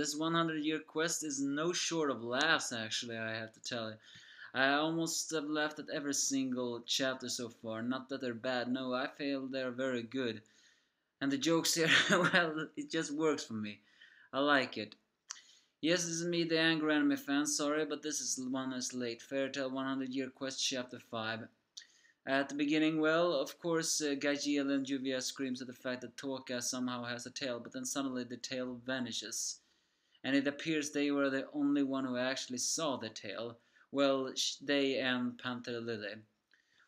this 100 year quest is no short of laughs, actually, I have to tell you. I almost have laughed at every single chapter so far. Not that they're bad, no, I feel they're very good. And the jokes here, well, it just works for me. I like it. Yes, this is me, the angry anime fan. Sorry, but this is one is late. Fairy Tail 100 Year Quest Chapter 5. At the beginning, well, of course, uh, Gajeel and Juvia screams at the fact that Toka somehow has a tail, but then suddenly the tail vanishes. And it appears they were the only one who actually saw the tail. Well, they and Panther Lily.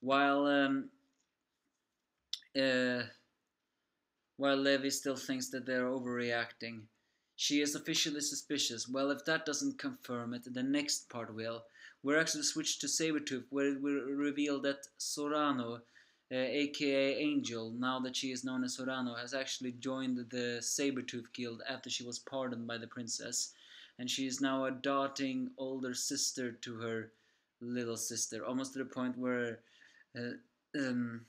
While um, uh, while Levy still thinks that they're overreacting. She is officially suspicious. Well, if that doesn't confirm it, the next part will. We're actually switched to Sabretooth, where it will reveal that Sorano, aka Angel, now that she is known as Sorano, has actually joined the Sabretooth Guild after she was pardoned by the princess. And she is now a doting older sister to her little sister, almost to the point where, uh, um,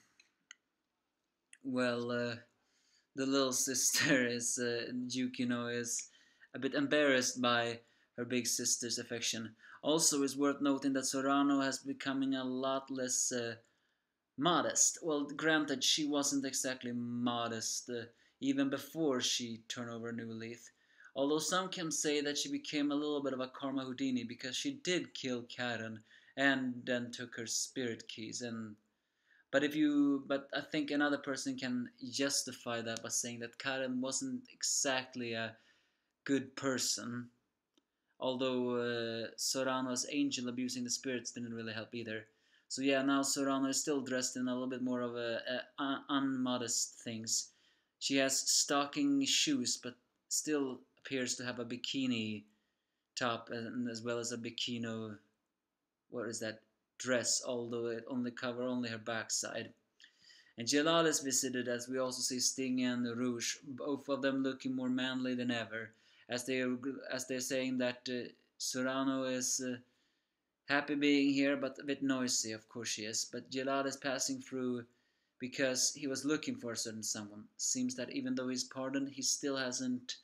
well, uh, the little sister is uh, Yukino is a bit embarrassed by her big sister's affection. Also, it's worth noting that Sorano has becoming a lot less uh, modest. Well, granted, she wasn't exactly modest uh, even before she turned over a new leaf. Although some can say that she became a little bit of a Karma Houdini because she did kill Karen and then took her spirit keys and but if you, but I think another person can justify that by saying that Karen wasn't exactly a good person. Although uh, Sorano's angel abusing the spirits didn't really help either. So yeah, now Sorano is still dressed in a little bit more of a, a, unmodest things. She has stocking shoes, but still appears to have a bikini top and as well as a bikini. What is that? dress, although it only cover only her backside. And Jellal is visited as we also see Sting and Rogue, both of them looking more manly than ever, as they are, as they're saying that uh, Sorano is uh, happy being here, but a bit noisy. Of course she is. But Jellal is passing through because he was looking for a certain someone. Seems that even though he's pardoned, he still hasn't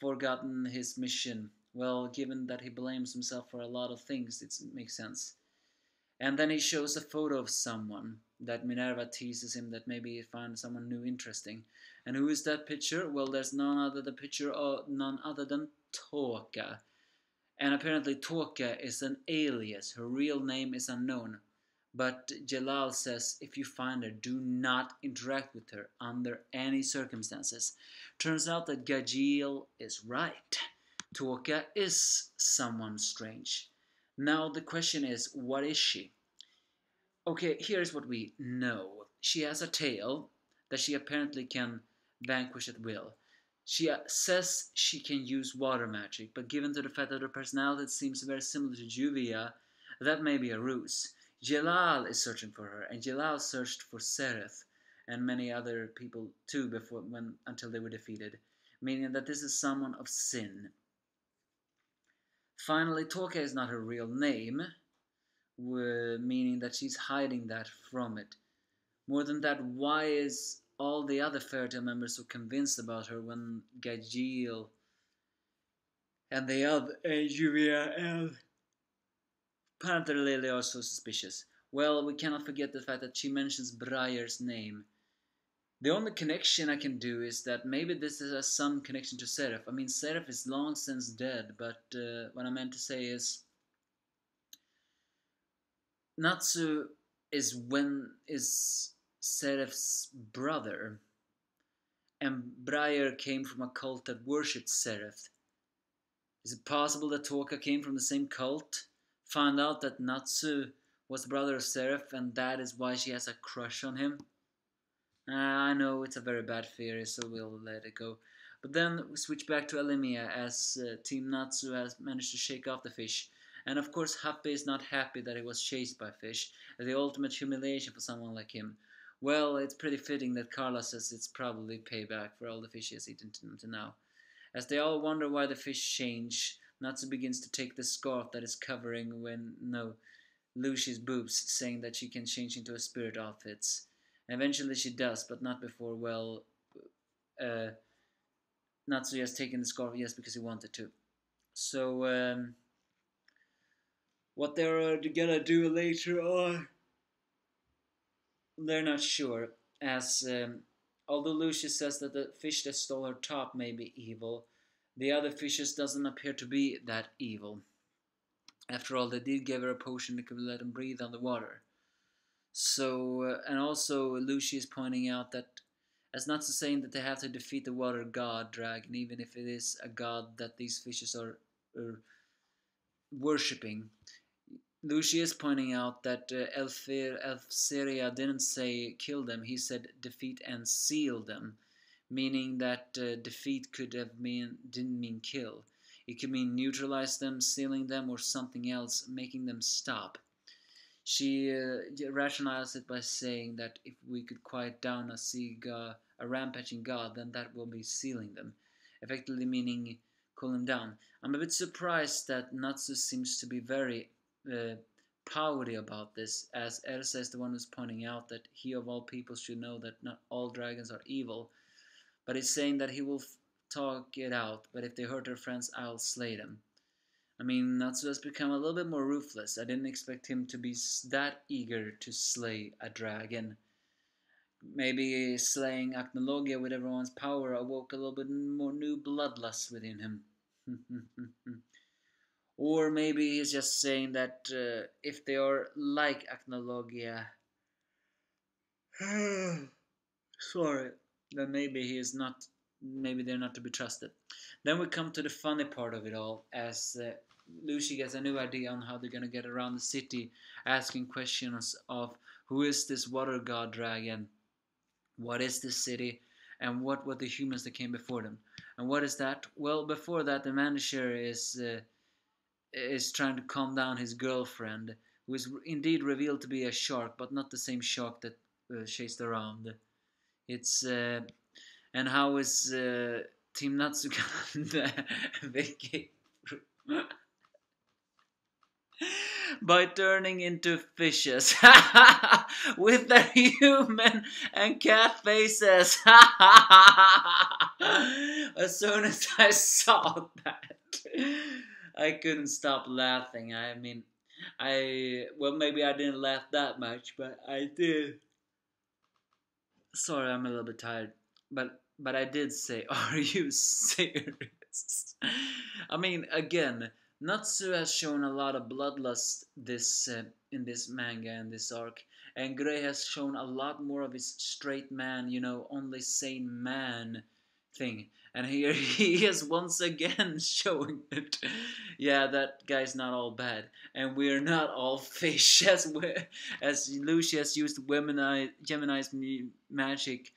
forgotten his mission. Well, given that he blames himself for a lot of things, it makes sense. And then he shows a photo of someone that Minerva teases him that maybe he found someone new interesting. And who is that picture? Well, there's none other the picture of none other than Toka. And apparently Toka is an alias. Her real name is unknown. But Jellal says if you find her, do not interact with her under any circumstances. Turns out that Gajeel is right. Toka is someone strange. Now the question is, what is she? Okay, here's what we know. She has a tail that she apparently can vanquish at will. She says she can use water magic, but given to the fact that her personality seems very similar to Juvia, that may be a ruse. Jellal is searching for her, and Jellal searched for Zeref and many other people too before when until they were defeated, meaning that this is someone of sin. Finally, Toka is not her real name, meaning that she's hiding that from it. More than that, why is all the other Fairy Tail members were convinced about her when Gajeel and the other uh, Juvia and Panther Lily are so suspicious? Well, we cannot forget the fact that she mentions Briar's name the only connection I can do is that maybe this is a some connection to Zeref. I mean, Zeref is long since dead, but uh, what I meant to say is Natsu is when is Zeref's brother, and Briar came from a cult that worshipped Zeref. Is it possible that Toka came from the same cult? Found out that Natsu was the brother of Zeref, and that is why she has a crush on him? Uh, I know it's a very bad theory, so we'll let it go. But then we switch back to Elmina as uh, Team Natsu has managed to shake off the fish. And of course, Happy is not happy that he was chased by fish, the ultimate humiliation for someone like him. Well, it's pretty fitting that Carla says it's probably payback for all the fish he has eaten to now. As they all wonder why the fish change, Natsu begins to take the scarf that is covering when no Lucy's boobs, saying that she can change into a spirit outfit. Eventually she does, but not before, well, uh, Natsu has taken the scarf, yes, because he wanted to. So, um, what they're gonna do later on, they're not sure. As um, although Lucius says that the fish that stole her top may be evil, the other fishes doesn't appear to be that evil. After all, they did give her a potion that could let him breathe underwater. So, uh, and also Lucius pointing out that as not to saying that they have to defeat the water god dragon, even if it is a god that these fishes are, are worshipping. Lucius pointing out that uh, Elfir, Elefseria didn't say kill them, he said defeat and seal them, meaning that uh, defeat could have mean didn't mean kill. It could mean neutralize them, sealing them, or something else, making them stop. She uh, rationalized it by saying that if we could quiet down a god, a rampaging god, then that will be sealing them, effectively meaning cool them down. I'm a bit surprised that Natsu seems to be very uh, pouty about this, as Erza is the one who's pointing out that he of all people should know that not all dragons are evil, but he's saying that he will talk it out, but if they hurt their friends, I'll slay them. I mean, Natsu has become a little bit more ruthless. I didn't expect him to be that eager to slay a dragon. Maybe slaying Acnologia with everyone's power awoke a little bit more new bloodlust within him. Or maybe he's just saying that uh, if they are like Acnologia, sorry, then maybe he is not, maybe they're not to be trusted. Then we come to the funny part of it all, as uh, Lucy gets a new idea on how they're gonna get around the city, asking questions of who is this water god dragon, what is this city, and what were the humans that came before them. And what is that? Well, before that, the manager is. Uh, is trying to calm down his girlfriend, who is indeed revealed to be a shark, but not the same shark that uh, chased around. It's uh, and how is uh, Team Natsuka vacate by turning into fishes with their human and cat faces. as soon as I saw that. I couldn't stop laughing. I mean, I well maybe I didn't laugh that much, but I did. Sorry, I'm a little bit tired, but but I did say, "Are you serious?" I mean, again, Natsu has shown a lot of bloodlust this uh, in this manga and this arc, and Gray has shown a lot more of his straight man, you know, only sane man thing. And here he is once again showing it. Yeah, that guy's not all bad. And we're not all fish as, we, as Lucius used Gemini, Gemini's magic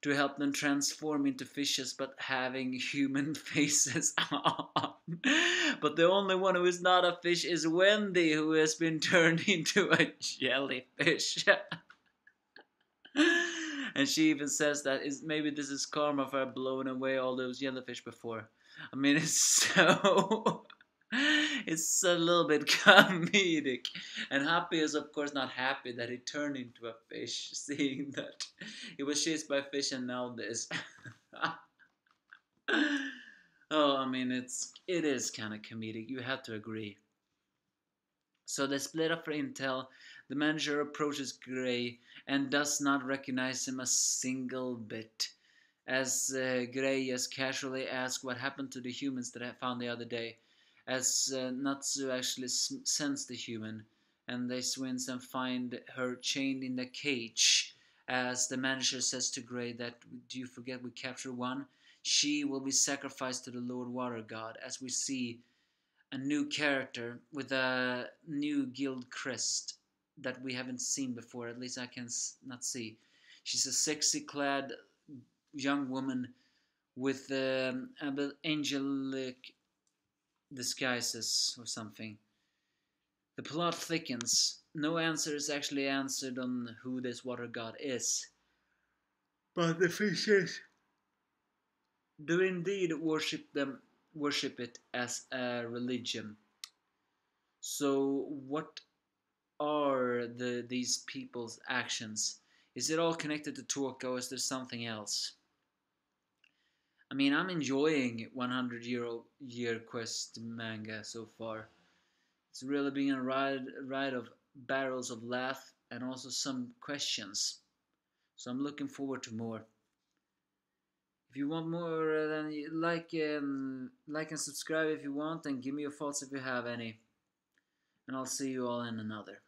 to help them transform into fishes but having human faces on. but the only one who is not a fish is Wendy, who has been turned into a jellyfish. And she even says that is maybe this is karma for blowing away all those yellowfish before. I mean, it's so. it's a little bit comedic. And Happy is, of course, not happy that he turned into a fish, seeing that he was chased by fish and now this. oh, I mean, it's it is kind of comedic. You have to agree. So they split up for intel. The manager approaches Gray and does not recognize him a single bit. As uh, Gray just casually asks what happened to the humans that I found the other day, as uh, Natsu actually sends the human, and they swings and find her chained in the cage. As the manager says to Gray that, do you forget we captured one? She will be sacrificed to the Lord Water God, as we see a new character with a new guild crest that we haven't seen before. At least I can not see. She's a sexy clad young woman with um, angelic disguises or something. The plot thickens. No answer is actually answered on who this water god is. But the fishes do indeed worship them worship it as a religion. So what are the these people's actions? Is it all connected to Toka or is there something else? I mean, I'm enjoying 100 Year Year Quest manga so far. It's really been a ride, ride of barrels of laugh and also some questions. So I'm looking forward to more. If you want more, uh, then like and like and subscribe if you want, and give me your thoughts if you have any. And I'll see you all in another.